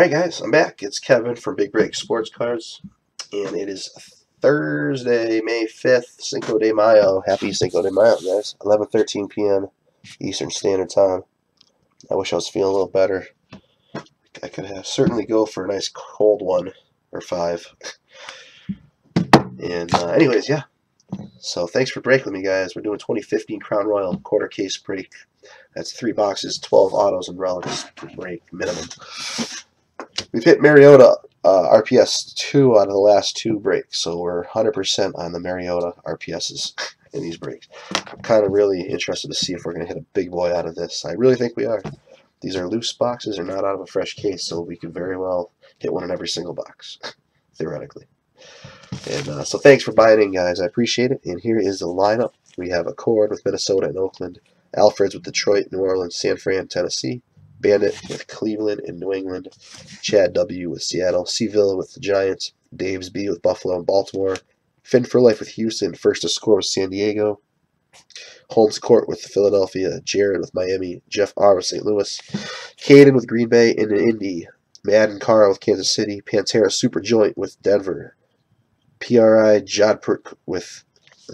Alright guys, I'm back. It's Kevin from Big Break Sports Cards. And it is Thursday, May 5th, Cinco de Mayo. Happy Cinco de Mayo, guys. 11.13 p.m. Eastern Standard Time. I wish I was feeling a little better. I could have certainly go for a nice cold one, or five. And uh, anyways, yeah. So thanks for breaking me, guys. We're doing 2015 Crown Royale quarter case break. That's three boxes, 12 autos and relics break minimum. We've hit Mariota uh, RPS two out of the last two breaks, so we're 100% on the Mariota RPSs in these breaks. I'm kind of really interested to see if we're going to hit a big boy out of this. I really think we are. These are loose boxes, they're not out of a fresh case, so we could very well hit one in every single box, theoretically. And uh, so thanks for buying in, guys. I appreciate it. And here is the lineup. We have Accord with Minnesota and Oakland, Alfreds with Detroit, New Orleans, San Fran, Tennessee, Bandit with Cleveland and New England, Chad W. with Seattle, Seville with the Giants, Daves B. with Buffalo and Baltimore, Finn for Life with Houston, first to score with San Diego, Holmes Court with Philadelphia, Jared with Miami, Jeff R. with St. Louis, Caden with Green Bay and Indy, Madden Carr with Kansas City, Pantera Super Joint with Denver, PRI Jodpert with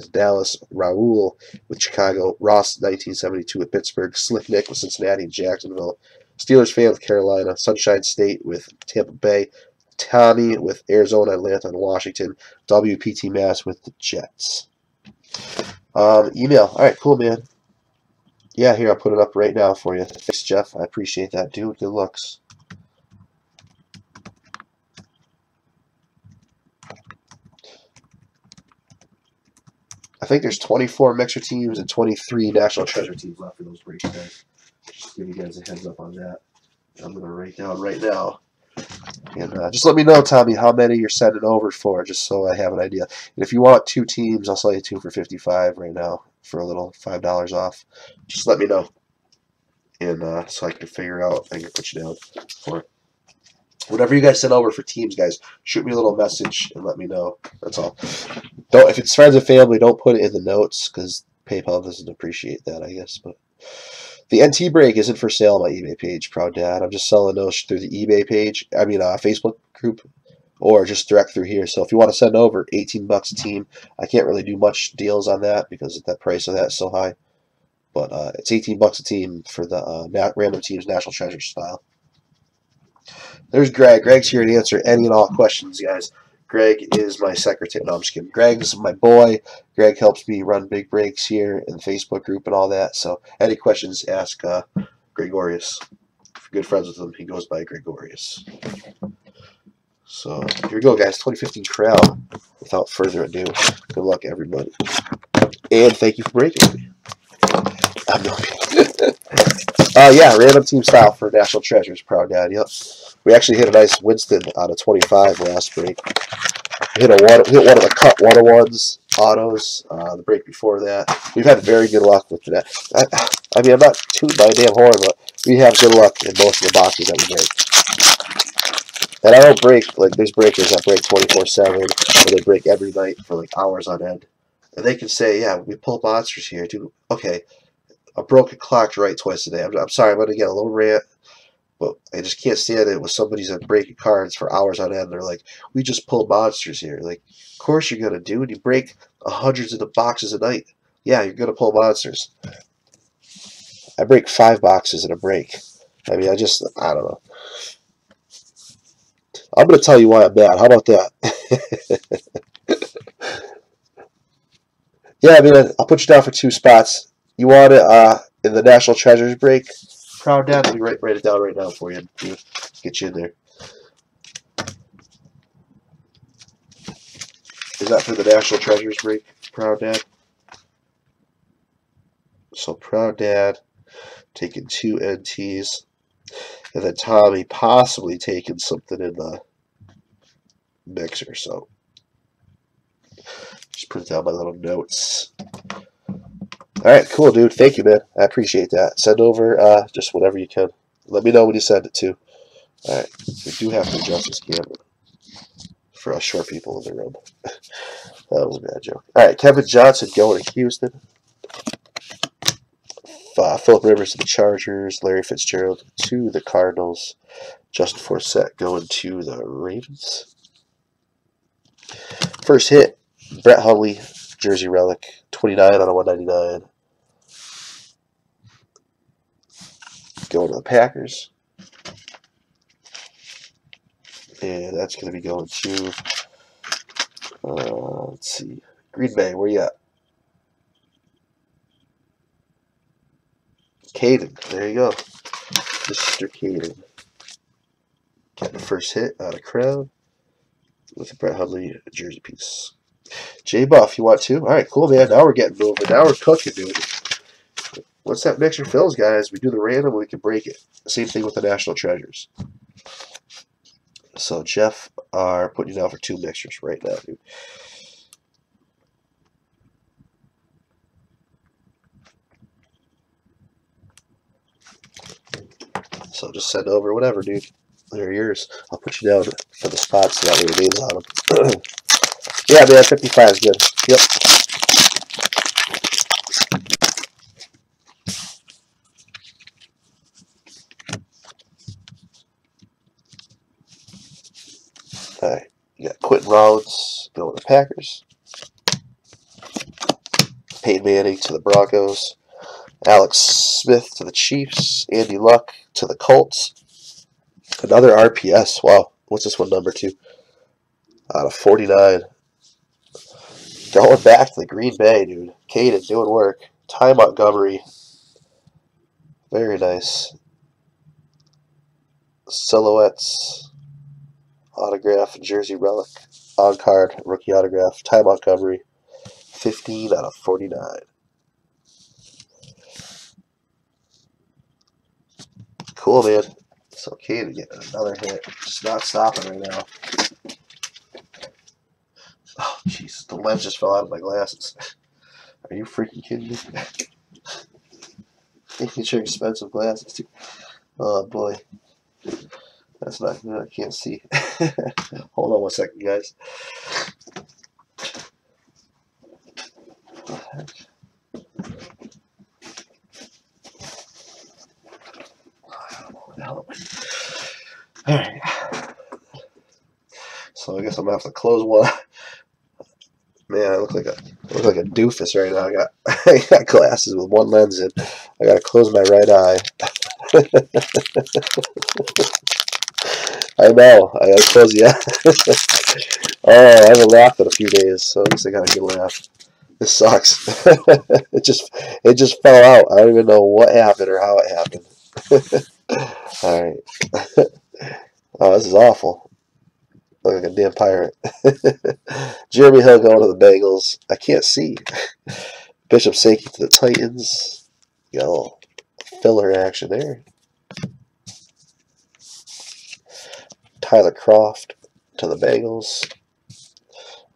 Dallas, Raul with Chicago, Ross 1972 with Pittsburgh, Slick Nick with Cincinnati and Jacksonville, Steelers fan with Carolina, Sunshine State with Tampa Bay, Tommy with Arizona, Atlanta, and Washington, WPT Mass with the Jets. Um, email. All right, cool, man. Yeah, here, I'll put it up right now for you. Thanks, Jeff. I appreciate that, dude. Good looks. I think there's 24 mixer teams and 23 national treasure teams left for those breaks, guys. Just give you guys a heads up on that. I'm going to write down right now. And uh, just let me know, Tommy, how many you're sending over for, just so I have an idea. And if you want two teams, I'll sell you two for 55 right now for a little $5 off. Just let me know. And uh, so I can figure out, I can put you down for it. Whatever you guys send over for teams, guys, shoot me a little message and let me know. That's all. Don't if it's friends and family, don't put it in the notes because PayPal doesn't appreciate that, I guess. But the NT break isn't for sale on my eBay page, proud dad. I'm just selling those through the eBay page. I mean, uh, Facebook group, or just direct through here. So if you want to send over 18 bucks a team, I can't really do much deals on that because that price of that is so high. But uh, it's 18 bucks a team for the uh, random teams national treasure style. There's Greg. Greg's here to answer any and all questions, guys. Greg is my secretary. No, I'm just kidding. Greg's my boy. Greg helps me run big breaks here in the Facebook group and all that. So any questions, ask uh, Gregorius. If you're good friends with him, he goes by Gregorius. So here we go, guys. 2015 Crown. Without further ado, good luck, everybody. And thank you for breaking me. I'm no uh, yeah, random team style for National Treasures. Proud dad. Yep. We actually hit a nice Winston out of 25 last break. We hit a one, hit one of the cut one of ones autos uh, the break before that. We've had very good luck with that. I, I mean, I'm not tooting my damn horn, but we have good luck in most of the boxes that we break. And I don't break, like, there's breakers that break 24-7, or they break every night for, like, hours on end. And they can say, yeah, we pull monsters here, dude. Okay, a broken clock right twice a day. I'm, I'm sorry, I'm going to get a little rant but I just can't stand it with somebody's at breaking cards for hours on end. They're like, we just pull monsters here. Like, of course you're gonna do it. You break hundreds of the boxes a night. Yeah, you're gonna pull monsters. I break five boxes in a break. I mean, I just, I don't know. I'm gonna tell you why I'm mad. How about that? yeah, I mean, I'll put you down for two spots. You want it uh, in the National Treasures break? Proud Dad. Let me write, write it down right now for you. Get you in there. Is that for the National Treasures break, Proud Dad? So Proud Dad taking two NTs. And then Tommy possibly taking something in the mixer. So just put down my little notes. All right, cool, dude. Thank you, man. I appreciate that. Send over uh, just whatever you can. Let me know when you send it to. All right, we do have to adjust this camera for us short people in the room. that was a bad joke. All right, Kevin Johnson going to Houston. uh, Philip Rivers to the Chargers, Larry Fitzgerald to the Cardinals, Justin Forsett going to the Ravens. First hit, Brett Hundley, Jersey Relic, 29 out of 199. Going to the Packers. And that's going to be going to, uh, let's see, Green Bay, where you at? Caden, there you go. Mr. Caden. Got the first hit out of crowd with a Brett Hundley jersey piece. J Buff, you want to? All right, cool, man. Now we're getting moving. Now we're cooking, dude. Once that mixer fills, guys, we do the random, we can break it. Same thing with the National Treasures. So Jeff are putting you down for two mixtures right now, dude. So just send over whatever, dude. They're yours. I'll put you down for the spots so that way your name's on them. yeah, man, 55 is good. Yep. Alright, Rollins going to the Packers. Peyton Manning to the Broncos. Alex Smith to the Chiefs. Andy Luck to the Colts. Another RPS. Wow. What's this one number two? Out of 49. Going back to the Green Bay, dude. Caden doing work. Ty Montgomery. Very nice. Silhouettes. Autograph. Jersey relic. On card. Rookie autograph. Ty Montgomery. 15 out of 49. Cool, man. It's okay to get another hit. It's not stopping right now. Oh, jeez. The lens just fell out of my glasses. Are you freaking kidding me? Making sure expensive glasses, too. Oh, boy. That's not good. I can't see. Hold on one second, guys. Heck? Alright. So I guess I'm gonna have to close one. Man, I look like a I look like a doofus right now. I got I got glasses with one lens in. I gotta close my right eye. I know. I close the eye. oh, I haven't laughed in a few days, so at least I got a good laugh. This sucks. it just it just fell out. I don't even know what happened or how it happened. All right. oh, this is awful. Look like a damn pirate. Jeremy Hill going to the Bengals. I can't see. Bishop Sankey to the Titans. Got a little filler action there. Tyler Kroft to the Bengals.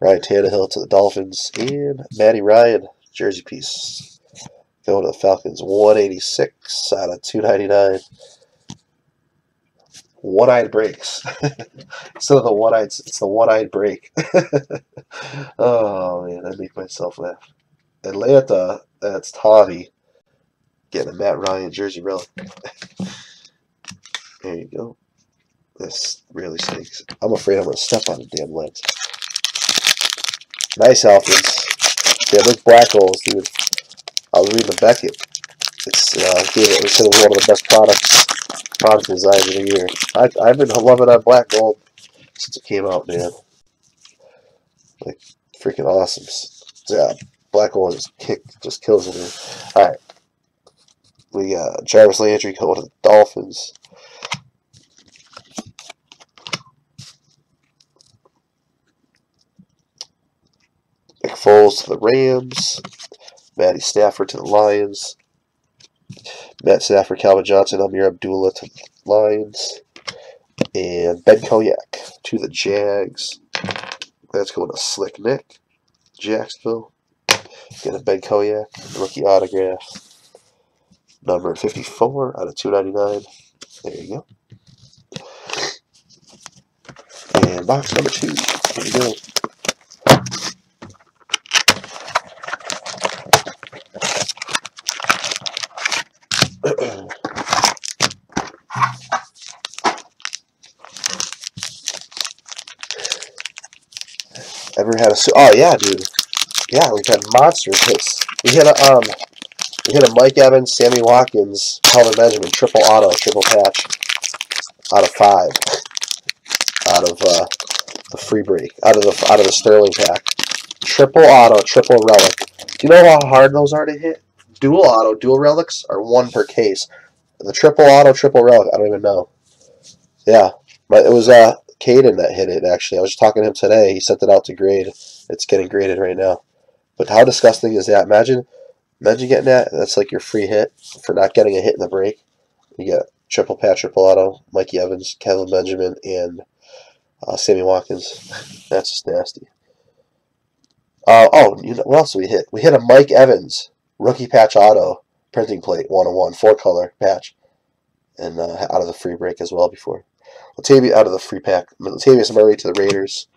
Ryan Tannehill to the Dolphins. And Matty Ryan, jersey piece. Going to the Falcons. 186 out of 299 one-eyed breaks instead of the one-eyed it's the one-eyed break oh man i make myself laugh atlanta that's tommy getting a matt ryan jersey relic there you go this really stinks i'm afraid i'm gonna step on the damn lens nice outfits yeah those black holes dude i was reading the beckett it's uh gave it, it was one of the best products product design of the year. I, I've been loving that black gold since it came out, man. Like, freaking awesome. Yeah, black gold just kick, just kills it. All right, we got Jarvis Landry going to the Dolphins. Nick Foles to the Rams. Matty Stafford to the Lions. Matt Stafford, Calvin Johnson, Ameer Abdullah to the Lions. And Ben Koyack to the Jags. That's going to Slick Nick, Jacksonville. Get a Ben Koyack, rookie autograph. Number 54 out of 299. There you go. And box number two. Here we go. Ever had a oh yeah, dude. Yeah, we've had monster hits. We hit a um we hit a Mike Evans, Sammy Watkins, Calvin Benjamin, triple auto, triple patch out of five. Out of uh the free break. Out of the out of the Sterling pack. Triple auto, triple relic. Do you know how hard those are to hit? Dual auto, dual relics are one per case. The triple auto, triple relic, I don't even know. Yeah. But it was uh Caden that hit it actually. I was just talking to him today. He sent it out to grade. It's getting graded right now. But how disgusting is that? Imagine imagine getting that. That's like your free hit for not getting a hit in the break. You get triple patch, triple auto, Mikey Evans, Kevin Benjamin, and uh, Sammy Watkins. That's just nasty. Uh, oh, you know what else we hit? We hit a Mike Evans rookie patch auto printing plate, one on one, four color patch, and uh, out of the free break as well before. Latavius out of the free pack. Latavius Murray to the Raiders.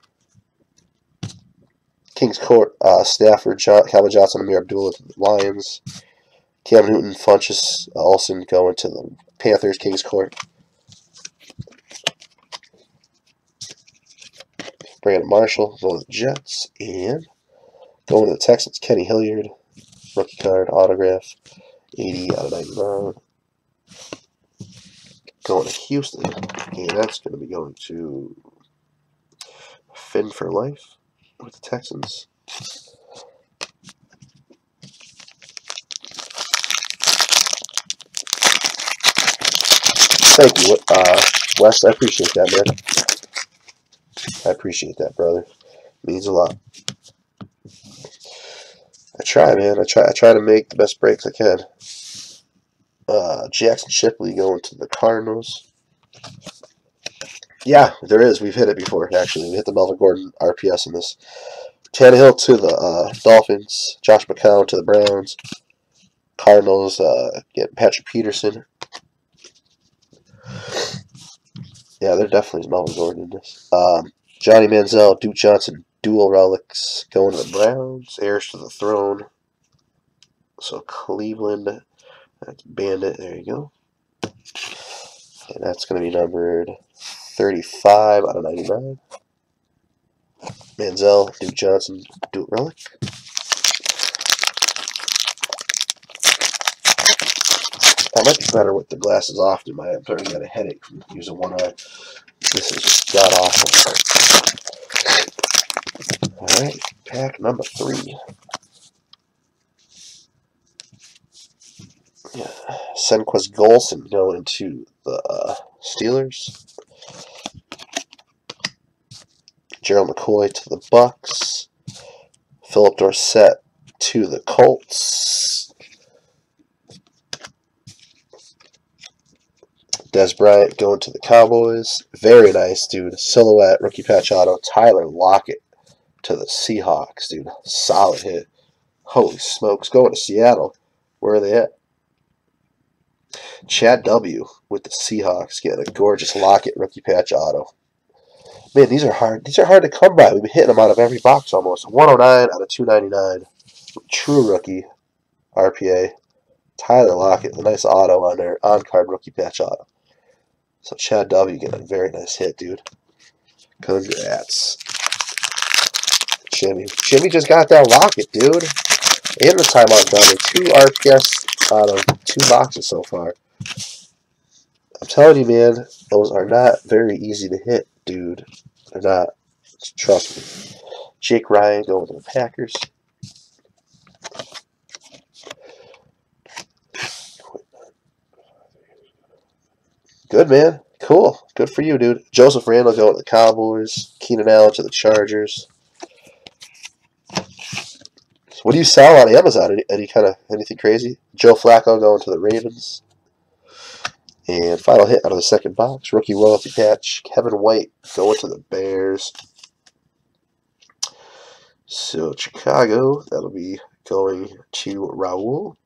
Kings Court, uh, Stafford, John, Calvin Johnson, Ameer Abdullah to the Lions. Cam Newton, Funchess, uh, Olsen going to the Panthers, Kings Court. Brandon Marshall going to the Jets. And going to the Texans, Kenny Hilliard. Rookie card, autograph, 80 out of 99 going to Houston, and that's going to be going to Finn for life with the Texans. Thank you, uh, Wes. I appreciate that, man. I appreciate that, brother. It means a lot. I try, man. I try. I try to make the best breaks I can. Uh, Jaxon Shipley going to the Cardinals. Yeah, there is. We've hit it before, actually. We hit the Melvin Gordon RPS in this. Tannehill to the uh, Dolphins. Josh McCown to the Browns. Cardinals uh, get Patrick Peterson. Yeah, there definitely is Melvin Gordon in this. Um, Johnny Manziel, Duke Johnson, dual relics going to the Browns. Heirs to the throne. So Cleveland Bandit. There you go. And that's going to be numbered 35 out of 99. Manziel, Duke Johnson, Duke Relic. I might be better with the glasses off. In my, I'm starting to get a headache from using one eye. This is just god awful. Alright, pack number three. Senquez Golson going to the uh, Steelers. Gerald McCoy to the Bucks. Phillip Dorsett to the Colts. Dez Bryant going to the Cowboys. Very nice, dude. Silhouette, rookie patch auto. Tyler Lockett to the Seahawks, dude. Solid hit. Holy smokes. Going to Seattle. Where are they at? Chad W. with the Seahawks getting a gorgeous Lockett rookie patch auto. Man, these are hard. These are hard to come by. We've been hitting them out of every box almost. 109 out of 299. True rookie RPA. Tyler Lockett, a nice auto on there. On card rookie patch auto. So Chad W. getting a very nice hit, dude. Congrats. Jimmy. Jimmy just got that Lockett, dude. And the timeout Montgomery. Two RPS out of two boxes so far. I'm telling you, man, those are not very easy to hit, dude. They're not. Trust me. Jake Ryan going to the Packers. Good, man. Cool. Good for you, dude. Joseph Randle going to the Cowboys. Keenan Allen to the Chargers. What do you sell on Amazon? Any, any kind of anything crazy? Joe Flacco going to the Ravens. And final hit out of the second box, rookie royalty patch, Kevin White going to the Bears. So Chicago, that'll be going to Raul.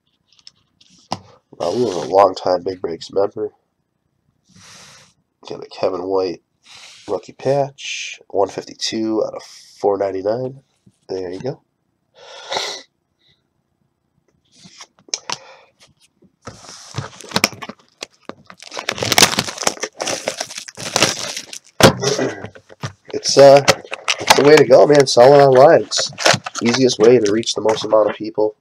Raul is a longtime Big Breaks member. Got a Kevin White rookie patch, 152 out of 499. There you go. It's uh, it's the way to go, man. Selling online. It's easiest way to reach the most amount of people.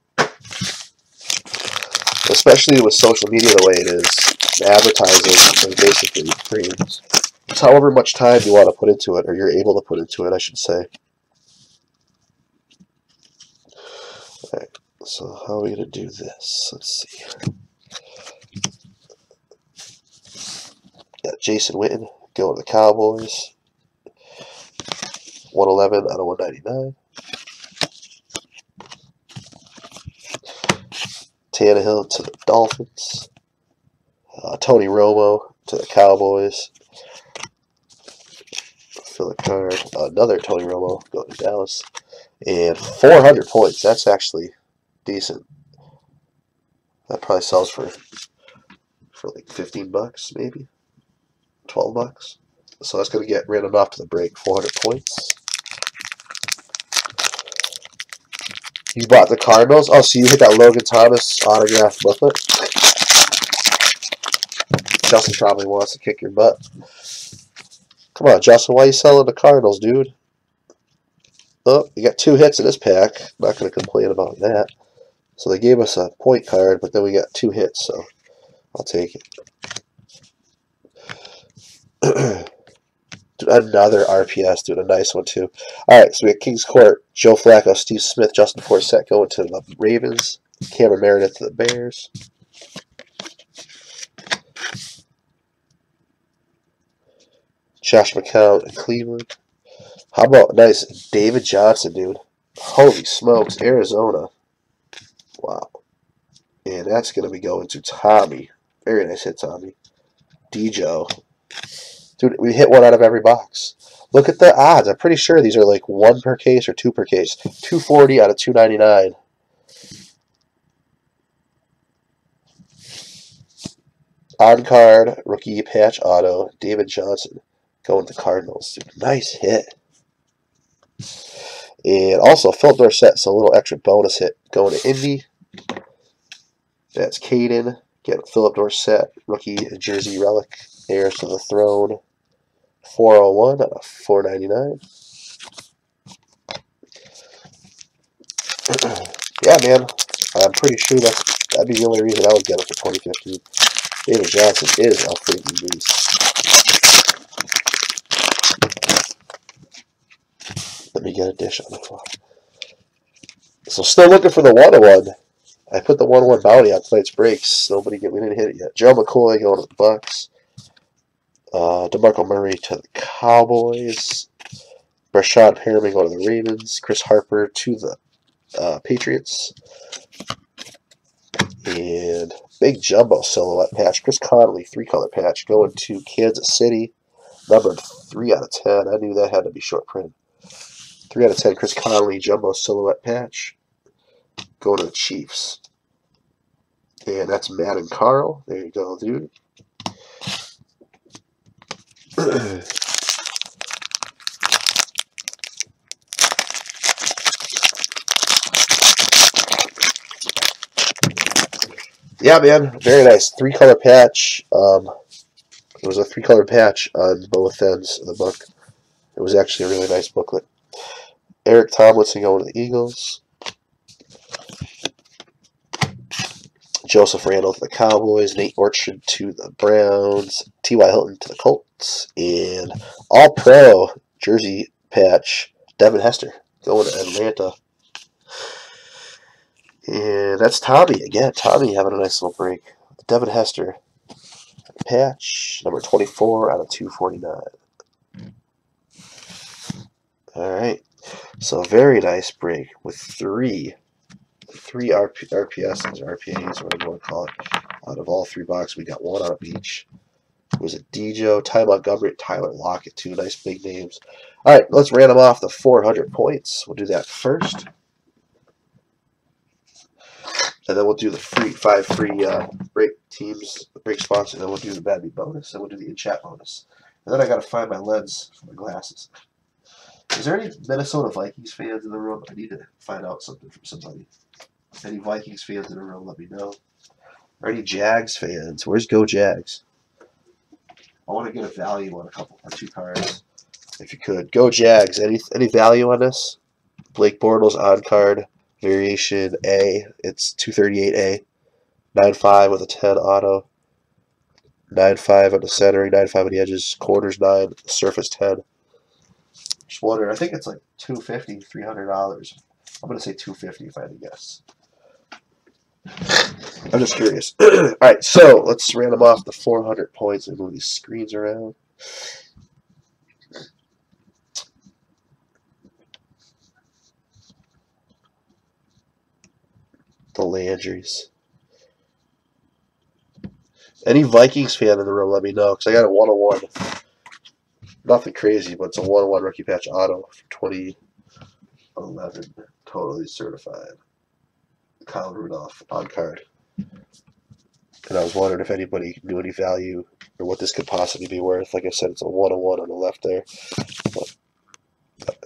Especially with social media the way it is. Advertising is basically free. It's however much time you want to put into it, or you're able to put into it, I should say. Alright, so how are we going to do this? Let's see. Got Jason Witten going to the Cowboys. 111 out of 199. Tannehill to the Dolphins. Uh, Tony Romo to the Cowboys. A card. Another Tony Romo going to Dallas. And 400 points. That's actually decent. That probably sells for for like 15 bucks, maybe. 12 bucks. So that's going to get random off to the break. 400 points. You bought the Cardinals? Oh, so you hit that Logan Thomas autograph booklet? Justin probably wants to kick your butt. Come on, Justin. Why are you selling the Cardinals, dude? Oh, you got two hits in this pack. Not going to complain about that. So they gave us a point card, but then we got two hits, so I'll take it. another RPS, dude, a nice one too. All right, so we got Kings Court, Joe Flacco, Steve Smith, Justin Forsett going to the Ravens, Cameron Meredith to the Bears. Josh McCown in Cleveland. How about nice David Johnson, dude? Holy smokes, Arizona. Wow. And that's going to be going to Tommy. Very nice hit, Tommy. Dejo. Dude, we hit one out of every box. Look at the odds. I'm pretty sure these are like one per case or two per case. 240 out of 299. On card, rookie patch auto, David Johnson going to Cardinals. Nice hit. And also, Phillip Dorsett, so a little extra bonus hit going to Indy. That's Caden. Get Phillip Dorsett, rookie jersey relic, heirs to the throne. 401 out of 499. yeah, man. I'm pretty sure that's, that'd be the only reason I would get it for 2015. David Johnson is a freaking beast. Let me get a dish on the floor. So still looking for the 101. I put the 101 bounty on tonight's breaks. Nobody get we didn't hit it yet. Joe McCoy going to the Bucks. Uh, DeMarco Murray to the Cowboys. Breshad Perriman going to the Ravens. Chris Harper to the uh, Patriots. And big jumbo silhouette patch. Chris Conley, three color patch, going to Kansas City. Numbered 3 out of 10. I knew that had to be short print. 3 out of 10, Chris Conley, jumbo silhouette patch. Going to the Chiefs. And that's Matt and Carl. There you go, dude. yeah, man, very nice. Three color patch. Um, it was a three color patch on both ends of the book. It was actually a really nice booklet. Eric Tomlinson going to the Eagles. Joseph Randle to the Cowboys, Nate Orchard to the Browns, T.Y. Hilton to the Colts, and All Pro jersey patch, Devin Hester going to Atlanta. And that's Tommy again. Tommy having a nice little break. Devin Hester patch, number 24 out of 249. All right. So very nice break with three three RP, RPSs RPAs, whatever you want to call it. Out of all three boxes, we got one out of each. Was it Dejo, Ty Montgomery, Tyler Lockett, two nice big names. All right, let's random off the 400 points. We'll do that first. And then we'll do the free five free uh, break teams, break spots, and then we'll do the bad bonus, and we'll do the in-chat bonus. And then I got to find my lens for my glasses. Is there any Minnesota Vikings fans in the room? I need to find out something from somebody. Any Vikings fans in the room, let me know. Or any Jags fans? Where's Go Jags? I want to get a value on a couple or two cards. if you could. Go Jags. Any any value on this? Blake Bortles on card variation A. It's 238A. 9.5 with a 10 auto. 9.5 on the centering, 9.5 on the edges. Corners 9, surface 10. Just wondering, I think it's like 250 $300. I'm going to say 250 if I had to guess. I'm just curious. All right, so let's random off the 400 points and move these screens around. The Landrys. Any Vikings fan in the room, let me know, because I got a one-on-one. Nothing crazy, but it's a one-on-one rookie patch auto for 2011, totally certified. Kyle Rudolph on card. And I was wondering if anybody knew any value or what this could possibly be worth. Like I said, it's a one-on-one on the left there. But,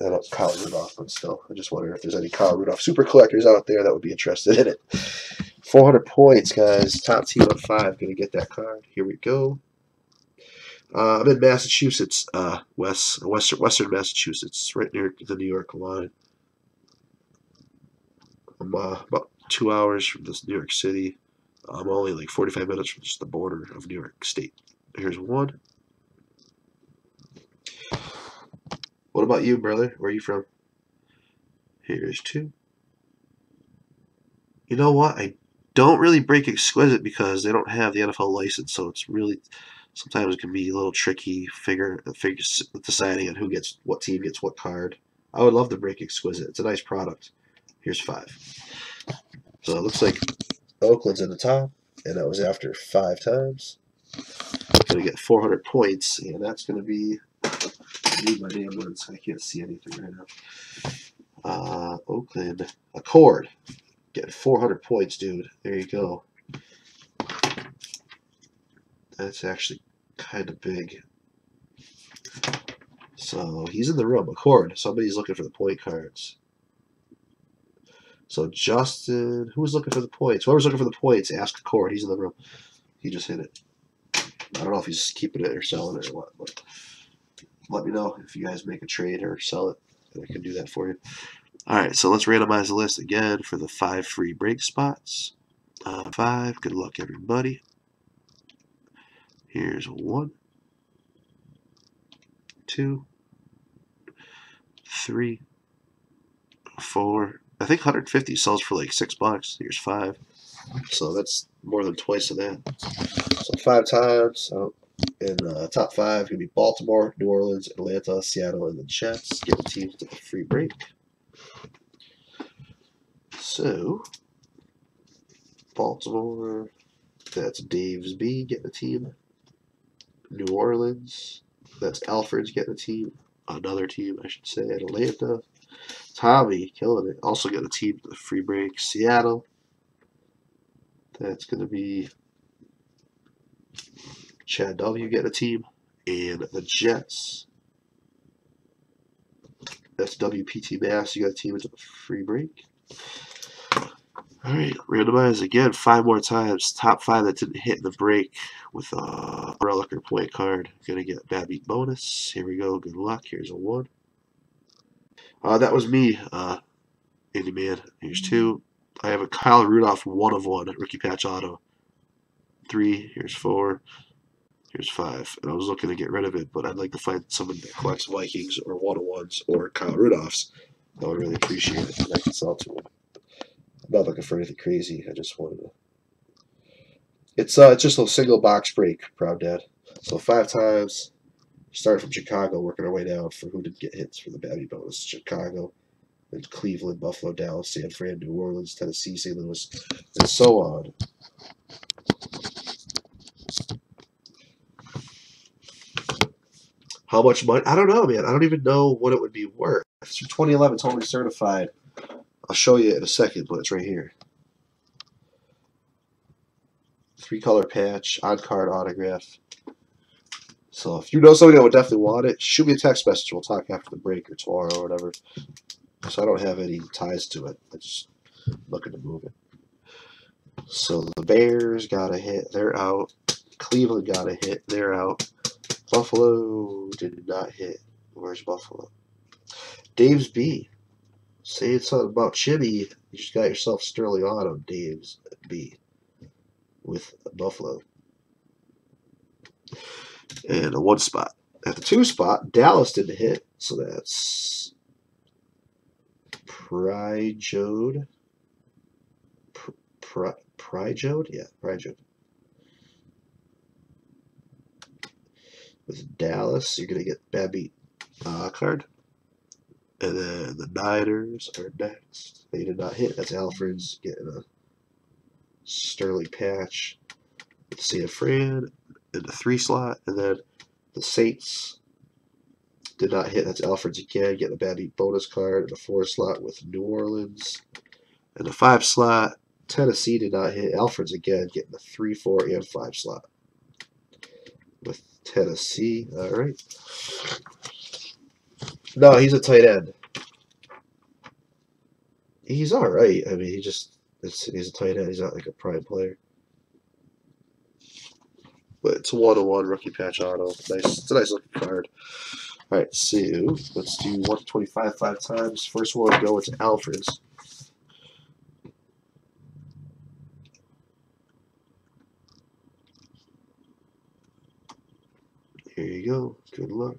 I don't Kyle Rudolph, but still, I just wonder if there's any Kyle Rudolph super collectors out there that would be interested in it. 400 points, guys. Top team on five. Going to get that card. Here we go. Uh, I'm in Massachusetts, uh, west, western, western Massachusetts, right near the New York line. I'm uh, about two hours from this New York City. I'm only like 45 minutes from just the border of New York State. Here's one. What about you, brother? Where are you from? Here's two. You know what? I don't really break exquisite because they don't have the NFL license, so it's really sometimes it can be a little tricky figure figure deciding on who gets what team gets what card. I would love to break exquisite. It's a nice product. Here's five. So it looks like Oakland's in the top, and that was after five times. Gonna get 400 points, and that's gonna be. I need my damn words. I can't see anything right now. Uh, Oakland Accord. Getting 400 points, dude. There you go. That's actually kind of big. So he's in the room. Accord. Somebody's looking for the point cards. So Justin, who was looking for the points? Whoever's looking for the points, ask Accord. He's in the room. He just hit it. I don't know if he's keeping it or selling it or what, but let me know if you guys make a trade or sell it, and I can do that for you. All right, so let's randomize the list again for the five free break spots. Uh, five. Good luck, everybody. Here's one, two, three, four. I think 150 sells for like six bucks. Here's five. So that's more than twice of that. So five times. In uh, top five, going to be Baltimore, New Orleans, Atlanta, Seattle, and the Jets. Get the teams a free break. So, Baltimore, that's Dave's B getting a team. New Orleans, that's Alfred's getting a team. Another team, I should say, Atlanta. Tommy killing it. Also got a team the free break. Seattle. That's going to be Chad W getting a team. And the Jets. That's WPT Mass. You got a team with a free break. All right, randomize again five more times. Top five that didn't hit the break with a relic or point card. Gonna get bad beat bonus. Here we go. Good luck. Here's a one. Uh, that was me, uh, Andy Man. Here's two. I have a Kyle Rudolph one of one rookie patch auto. Three. Here's four. Here's five. And I was looking to get rid of it, but I'd like to find someone that collects Vikings or one of ones or Kyle Rudolphs. I would really appreciate it, and I can sell to them. I'm not looking for anything crazy. I just wanted to. It's uh, it's just a single box break, Proud Dad. So five times. Started from Chicago, working our way down for who didn't get hits for the Babby bonus. Chicago, then Cleveland, Buffalo, Dallas, San Fran, New Orleans, Tennessee, St. Louis, and so on. How much money? I don't know, man. I don't even know what it would be worth. It's from 2011, totally certified. I'll show you in a second, but it's right here. Three color patch, odd card autograph. So if you know somebody that would definitely want it, shoot me a text message. We'll talk after the break or tomorrow or whatever. So I don't have any ties to it. I'm just looking to move it. So the Bears got a hit. They're out. Cleveland got a hit. They're out. Buffalo did not hit. Where's Buffalo? Dave's B. Saying something about Chibi. You just got yourself Sterling Auto, Dave's B. With Buffalo. And a one spot. At the two spot, Dallas didn't hit, so that's Pryjode. Pry, Pryjode? Yeah, Pryjode. With Dallas, you're going to get Babby uh, card. And then the Niners are next. They did not hit. That's Alfred's getting a Sterling patch. San Fran in the three slot. And then the Saints did not hit. That's Alfred's again. Getting a Babby bonus card in the four slot with New Orleans. And the five slot, Tennessee did not hit. Alfred's again getting the three, four, and five slot with Tennessee. All right. No, he's a tight end. He's all right. I mean, he just he's a tight end. He's not like a prime player. But it's a one-on-one rookie patch auto. Nice. It's a nice looking card. All right, so let's do 125 five times. First one go into Alfred's. Here you go. Good luck.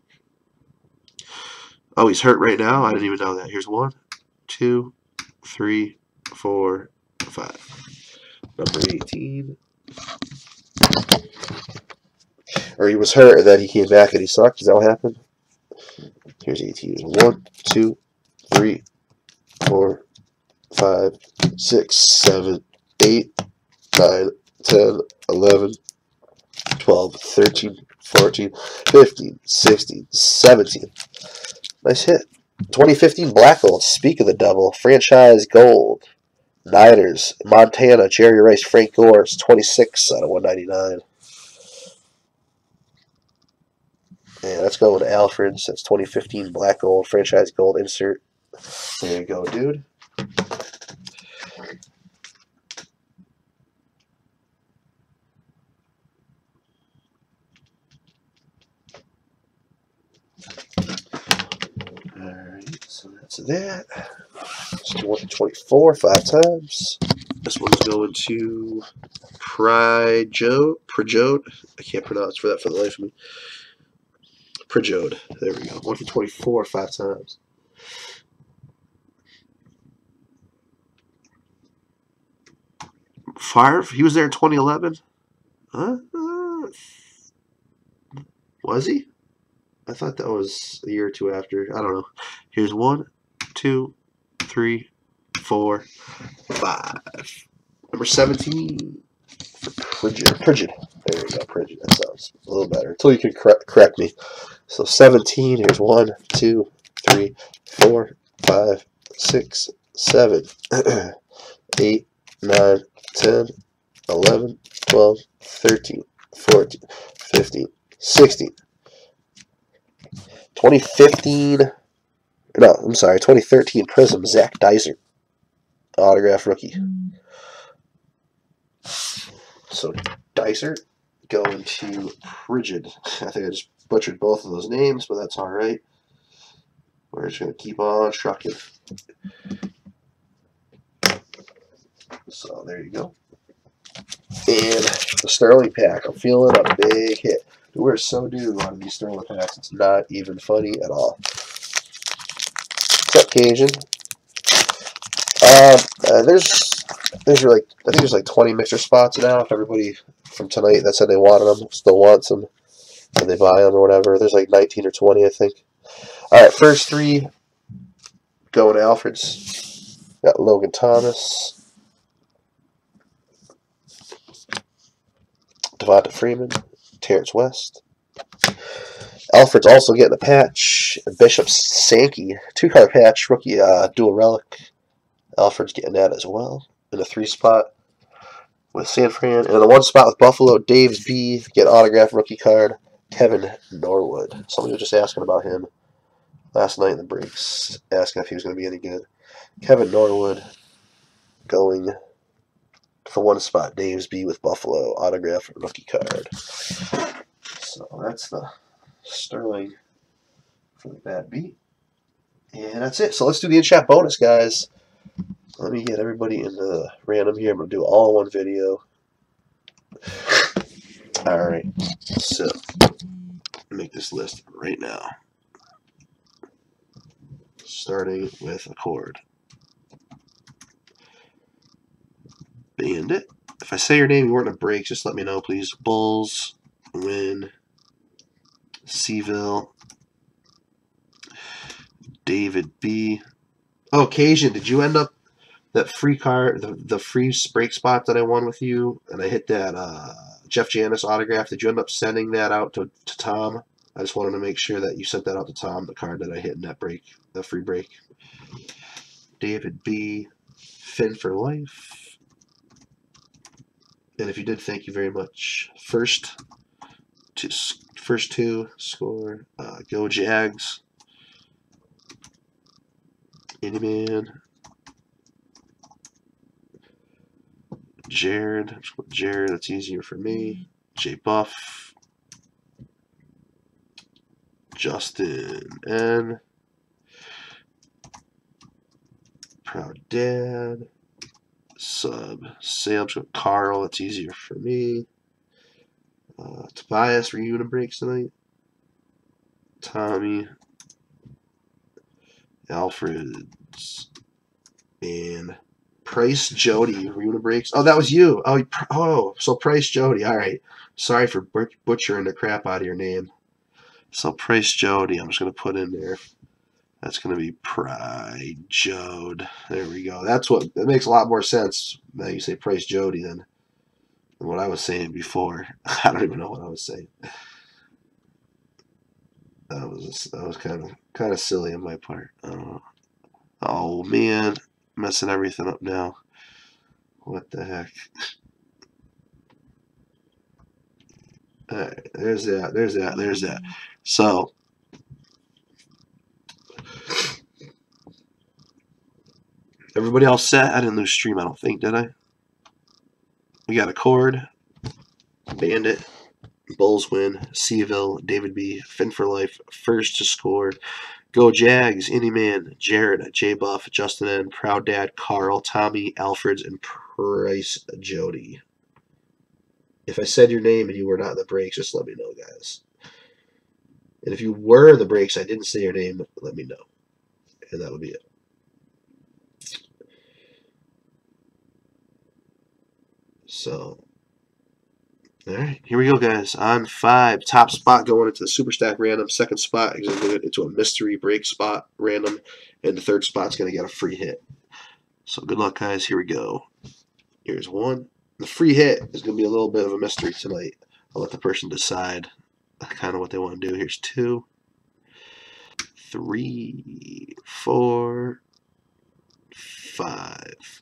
Oh, he's hurt right now? I didn't even know that. Here's one, two, three, four, five. Number 18. Or he was hurt and then he came back and he sucked. Is that what happened? Here's 18. One, two, three, four, five, six, seven, eight, nine, ten, eleven, twelve, thirteen, fourteen, fifteen, sixteen, seventeen. Nice hit. 2015 Black Gold, speak of the devil, franchise gold. Niners, Montana, Jerry Rice, Frank Gore, 26 out of 199. And let's go with Alfred's. That's 2015 Black Gold, franchise gold insert. There you go, dude. Alright, so that's that. Let's 1 to 24 five times. This one's going to Pryjode. Pryjode. I can't pronounce for that for the life of me. Pryjode. There we go. 1 to 24 five times. Favre, he was there in 2011. Huh? Uh, was he? I thought that was a year or two after. I don't know. Here's one, two, three, four, five. Number 17 for Pridget. Pridget. There we go, Pridget. That sounds a little better. Until you can correct, correct me. So 17, here's one, two, three, four, five, six, seven, eight, nine, 10, 11, 12, 13, 14, 15, 16. 2015, no, I'm sorry, 2013 Prism, Zac Dysert. Autograph rookie. So, Dysert going to Frigid. I think I just butchered both of those names, but that's alright. We're just going to keep on trucking. So, there you go. And the Sterling pack. I'm feeling a big hit. We're so due on these Sterling packs. It's not even funny at all. Cajun? Uh, uh, there's there's like I think there's like 20 mixer spots now. If everybody from tonight that said they wanted them still wants them, and they buy them or whatever. There's like 19 or 20, I think. All right, first three going to Alfred's. Got Logan Thomas. Devonta Freeman, Terrance West. Alfred's also getting a patch. Bishop Sankey, two card patch, rookie uh, dual relic. Alfred's getting that as well. In a three spot with San Fran. And in the one spot with Buffalo, Dave's B, get autograph rookie card. Kevin Norwood. Somebody was just asking about him last night in the breaks, asking if he was going to be any good. Kevin Norwood going for one spot. Dave's B with Buffalo, autograph rookie card. So that's the Sterling for beat. And that's it. So let's do the in chat bonus, guys. Let me get everybody in the random here. I'm going to do all one video. All right. So make this list right now. Starting with a chord. Bandit. If I say your name, you weren't a break, just let me know, please. Bulls, Win, Seville, David B. Oh, Cajun, did you end up that free car, the, the free break spot that I won with you, and I hit that uh, Jeff Janis autograph? Did you end up sending that out to, to Tom? I just wanted to make sure that you sent that out to Tom, the card that I hit in that break, the free break. David B. Finn for life. And if you did, thank you very much. First, to, first two score. Uh, go Jags. Man, Jared. Jared, that's easier for me. J Buff. Justin N. Proud Dad. Sub. Sam. Carl, that's easier for me. Uh, Tobias, were you breaks tonight? Tommy. Alfred's, and Price Jody. Runa breaks. Oh, that was you. Oh, oh, so Price Jody. All right. Sorry for butchering the crap out of your name. So Price Jody. I'm just gonna put in there. That's gonna be Pride Jode. There we go. That's what. That makes a lot more sense. Now you say Price Jody than, than what I was saying before. I don't even know what I was saying. That was that was kind of kind of silly on my part. Uh, oh man, messing everything up now. What the heck? Alright, there's that, there's that, there's that. So, everybody all set? I didn't lose stream, I don't think, did I? We got a chord, bandit, Bulls win. Seville, David B. Finn for life, first to score. Go Jags, Any Man, Jared, J Buff, Justin N, Proud Dad, Carl, Tommy, Alfreds, and Price Jody. If I said your name and you were not in the breaks, just let me know, guys. And if you were in the breaks, I didn't say your name, let me know. And that would be it. So, all right, here we go, guys. On five, top spot going into the super stack random. Second spot is going into a mystery break spot random, and the third spot's going to get a free hit. So good luck, guys. Here we go. Here's one. The free hit is going to be a little bit of a mystery tonight. I'll let the person decide kind of what they want to do. Here's two, three, four, five.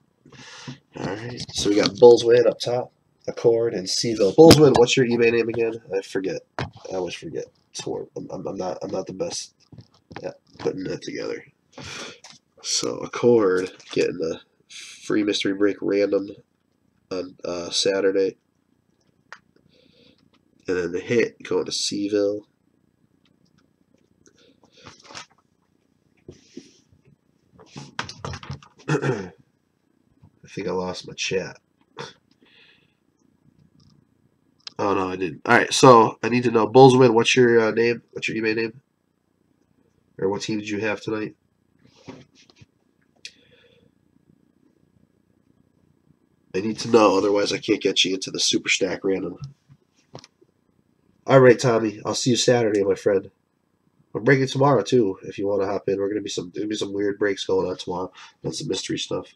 All right. So we got Bulls win up top. Accord and Seville. Bullsman, what's your eBay name again? I forget. I always forget. So I'm, I'm, I'm not I'm not the best at putting that together. So Accord getting the free mystery break random on uh, Saturday, and then the hit going to Seville. I think I lost my chat. Oh no, I didn't. All right, so I need to know Bulls win. What's your uh, name? What's your eBay name? Or what team did you have tonight? I need to know, otherwise I can't get you into the super stack random. All right, Tommy. I'll see you Saturday, my friend. I'm breaking tomorrow too. If you want to hop in, we're gonna be some gonna be some weird breaks going on tomorrow. and some mystery stuff.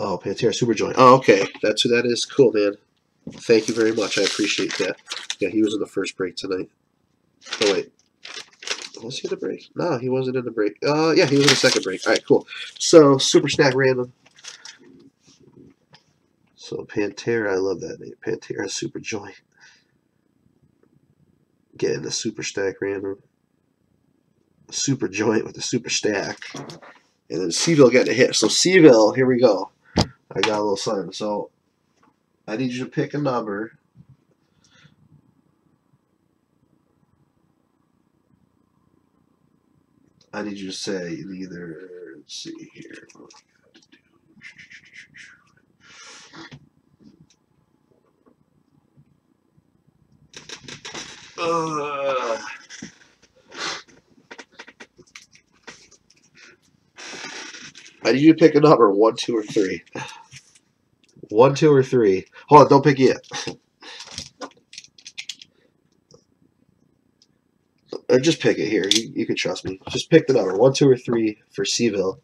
Oh, Pantera Superjoint. Oh, okay. That's who that is. Cool, man. Thank you very much. I appreciate that. Yeah, he was in the first break tonight. Oh, wait. Was he in the break? No, he wasn't in the break. Uh, yeah, he was in the second break. All right, cool. So, Super Stack Random. So, Pantera, I love that name. Pantera Superjoint. Getting the Super Stack Random. Super Joint with the Super Stack. And then Seville getting a hit. So, Seville, here we go. I got a little something. So I need you to pick a number. I need you to say either. Let's see here. Uh, I need you to pick a number one, two, or three. One, two, or three. Hold on, don't pick yet. Or uh, just pick it here. You, you can trust me. Just pick the number one, two, or three for Seville.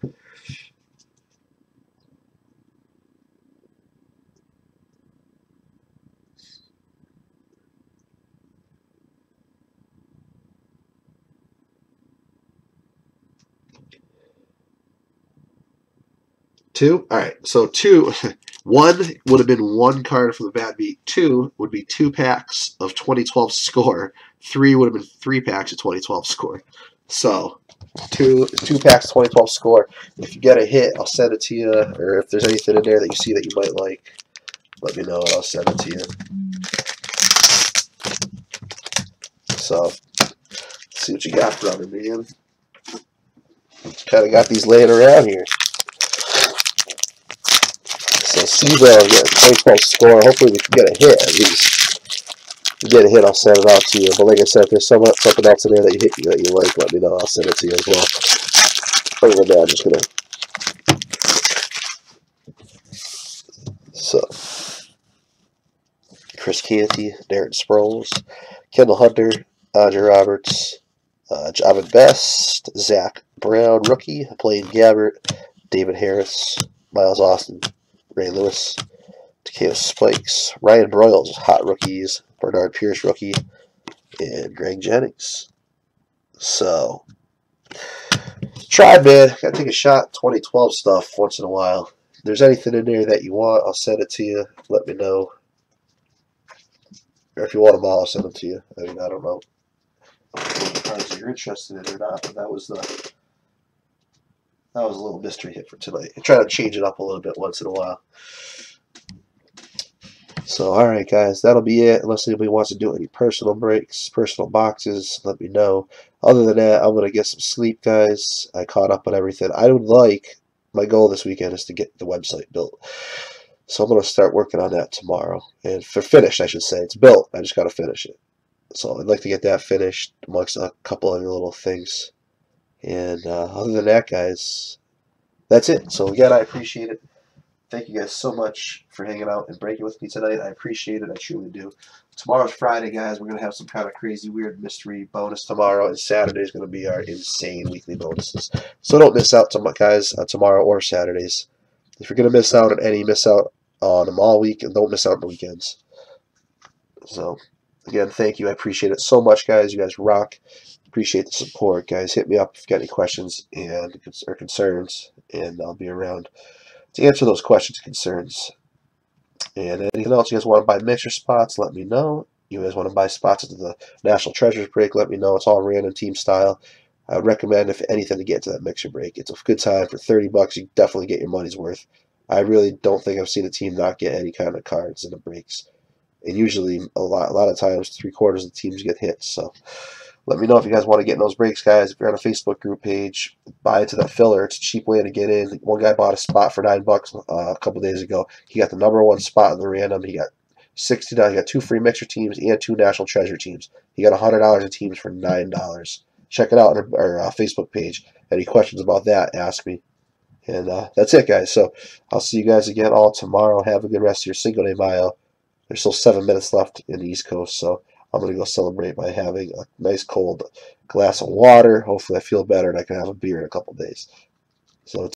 Two. All right. So two, one would have been one card from the bad beat. Two would be two packs of 2012 score. Three would have been three packs of 2012 score. So two two packs 2012 score. If you get a hit, I'll send it to you. Or if there's anything in there that you see that you might like, let me know and I'll send it to you. So see what you got brother man. Kind of got these laying around here. So Seville getting 2012 score. Hopefully we can get a hit at least. If you get a hit, I'll send it out to you. But like I said, if there's some, something else in there that you hit that you like, let me know. I'll send it to you as well. Other than that, I'm just gonna. So, Chris Canty, Darren Sproles, Kendall Hunter, Andre Roberts, uh, Jahvid Best, Zach Brown, rookie, Blaine Gabbert, David Harris, Miles Austin, Ray Lewis, Takeo Spikes, Ryan Broyles, hot rookies, Bernard Pierce rookie, and Greg Jennings. So, try, man. Gotta take a shot. 2012 stuff once in a while. If there's anything in there that you want, I'll send it to you. Let me know. Or if you want them all, I'll send them to you. I mean, I don't know cards you're interested in or not, but that was the that was a little mystery hit for tonight. I try to change it up a little bit once in a while. So, alright guys, that'll be it. Unless anybody wants to do any personal breaks, personal boxes, let me know. Other than that, I'm going to get some sleep, guys. I caught up on everything. I would like, my goal this weekend is to get the website built. So I'm going to start working on that tomorrow. And for finished, I should say. It's built. I just got to finish it. So I'd like to get that finished amongst a couple other little things. And uh, other than that, guys, that's it. So again, I appreciate it. Thank you guys so much for hanging out and breaking with me tonight. I appreciate it. I truly do. Tomorrow's Friday, guys. We're going to have some kind of crazy, weird mystery bonus tomorrow. And Saturday is going to be our insane weekly bonuses. So don't miss out, guys, on tomorrow or Saturdays. If you're going to miss out on any, miss out on them all week. And don't miss out on the weekends. So, again, thank you. I appreciate it so much, guys. You guys rock. Appreciate the support, guys. Hit me up if you've got any questions and or concerns, and I'll be around to answer those questions and concerns. And anything else you guys want to buy mixer spots, let me know. You guys want to buy spots into the National Treasures break, let me know. It's all random team style. I would recommend, if anything, to get to that mixer break. It's a good time for 30 bucks. You definitely get your money's worth. I really don't think I've seen a team not get any kind of cards in the breaks. And usually, a lot, a lot of times, three quarters of the teams get hits. So, let me know if you guys want to get in those breaks, guys. If you're on a Facebook group page, buy into that filler. It's a cheap way to get in. One guy bought a spot for nine bucks uh, a couple days ago. He got the number one spot in the random. He got sixty dollars. He got two free mixer teams and two national treasure teams. He got hundred dollars in teams for nine dollars. Check it out on our, our uh, Facebook page. Any questions about that? Ask me. And uh, that's it, guys. So I'll see you guys again all tomorrow. Have a good rest of your Cinco de Mayo. There's still seven minutes left in the East Coast, so. I'm going to go celebrate by having a nice cold glass of water. Hopefully I feel better and I can have a beer in a couple days. So